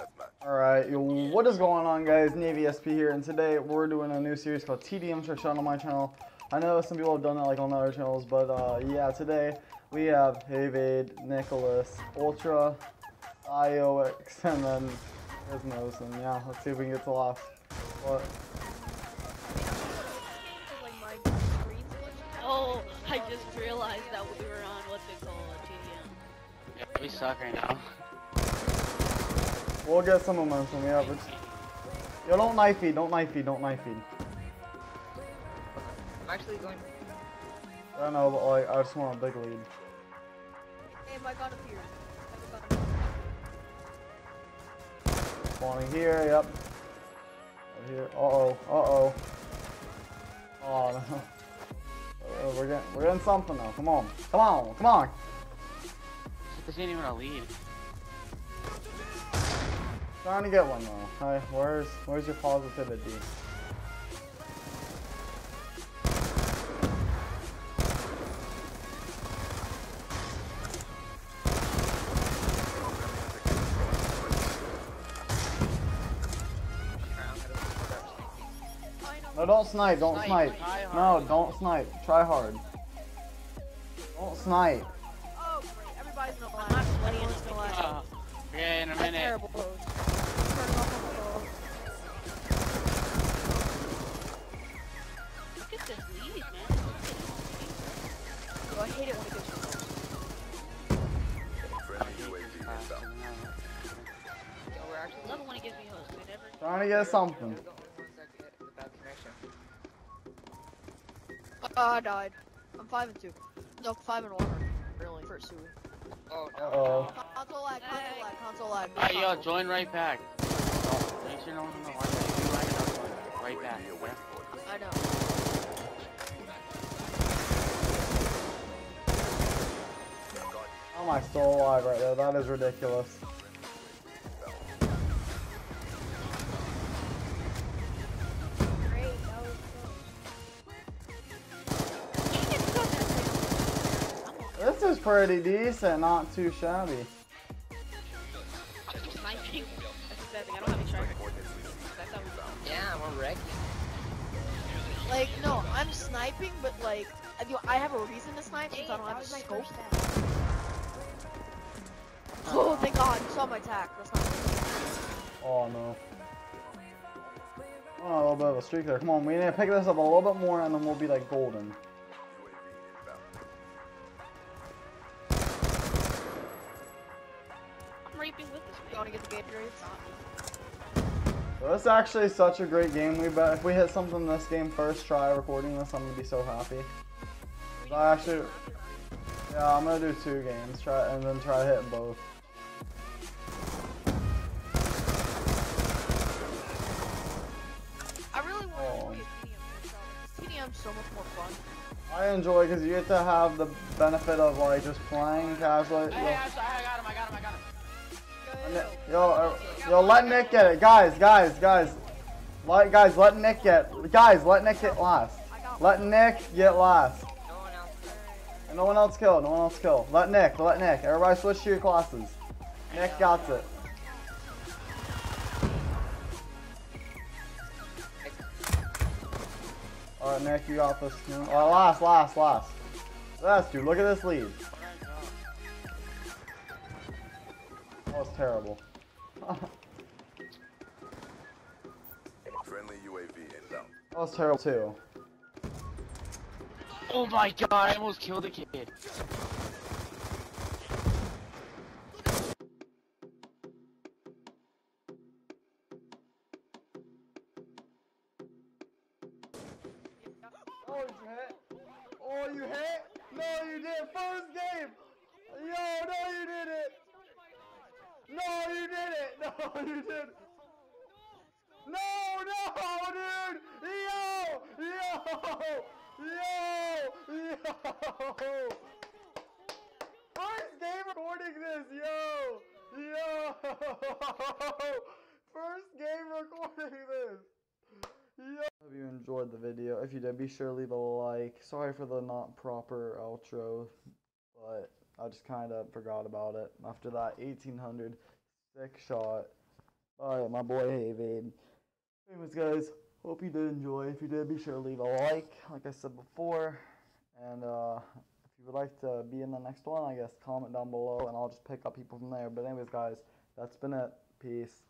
deathmatch. Alright, what is going on guys? Nhavy SP here, and today we're doing a new series called TDM Shown on my channel. I know some people have done it like on other channels, but uh, yeah, today we have Evade, Nicholas, Ultra, IOX, and then there's Mosin. Yeah, let's see if we can get to last. What? Oh, I just realized that we were on what's it called, TDM. Yeah, we suck right now. We'll get some momentum, yeah, but... Yo, don't knife feed, don't knife feed, don't knife feed. I'm actually going. I know, but like, I just want a big lead. Hey, my gun appeared. I have a. Spawning here, yep. Right here, uh-oh, uh-oh. Oh, no. Uh, we're getting, we're getting something now, come on. Come on, come on! This ain't even a lead. Trying to get one though. Hi, where's, where's your positivity? No, don't snipe, don't Snipe, snipe. No, don't snipe. Try hard. Don't snipe. Oh, great. Everybody's in the line. I'm in the line. Uh, yeah, in a minute. Trying to get something. We're going one second with bad connection. Oh, I died. I'm five and two. No, five and one. Really, for Sui. Oh no. Uh-oh. Console lag, console lag, console lag. Alright, yo, join right back. Make sure no one know why you lag enough, join right back. UAV awaiting orders. I know. Oh, How am I still alive right there? That is ridiculous. Is pretty decent, not too shabby. sniping. That's the bad thing. I don't have any striker. That's how we Yeah, we're wrecked. Like, no, I'm sniping, but like, I do- I have a reason to snipe since I don't have a scope. Oh, thank God, you saw my attack. That's not Oh no. Oh, a little bit of a streak there. Come on, we need to pick this up a little bit more and then we'll be like golden. With this. You wanna get the Gatorades? So this is actually such a great game. We bet if we hit something this game first try recording this, I'm gonna be so happy. I actually, yeah, I'm gonna do two games, try and then try hitting both. I really want Oh. to play TDM. TDM's so much more fun. I enjoy because you get to have the benefit of like just playing casually. I, I got him, I Yo, uh, yo, let Nick get it, guys, guys, guys. Let guys, let Nick get, guys, let Nick get last. Let Nick get last. No one else. And no one else kill, no one else kill. Let Nick, let Nick. Everybody switch to your classes. Nick got it. Alright, Nick, you got this. Alright, last, last, last. Last, dude, look at this lead. That was terrible. Friendly UAV inbound. That was terrible too. Oh my god, I almost killed a kid. Oh, you hit? Oh, you hit? No, you did. First game. Yo, no, you did it. No, you No, you did. No, no, dude. Yo, yo, yo, yo. First game recording this, yo, yo. First game recording this. Yo. Hope you enjoyed the video. If you did, be sure to leave a like. Sorry for the not proper outro, but I just kind of forgot about it. After that 1800 sick shot, Alright, my boy Havade. Anyways, guys, hope you did enjoy. If you did, be sure to leave a like, like I said before. And uh, if you would like to be in the next one, I guess comment down below and I'll just pick up people from there. But, anyways, guys, that's been it. Peace.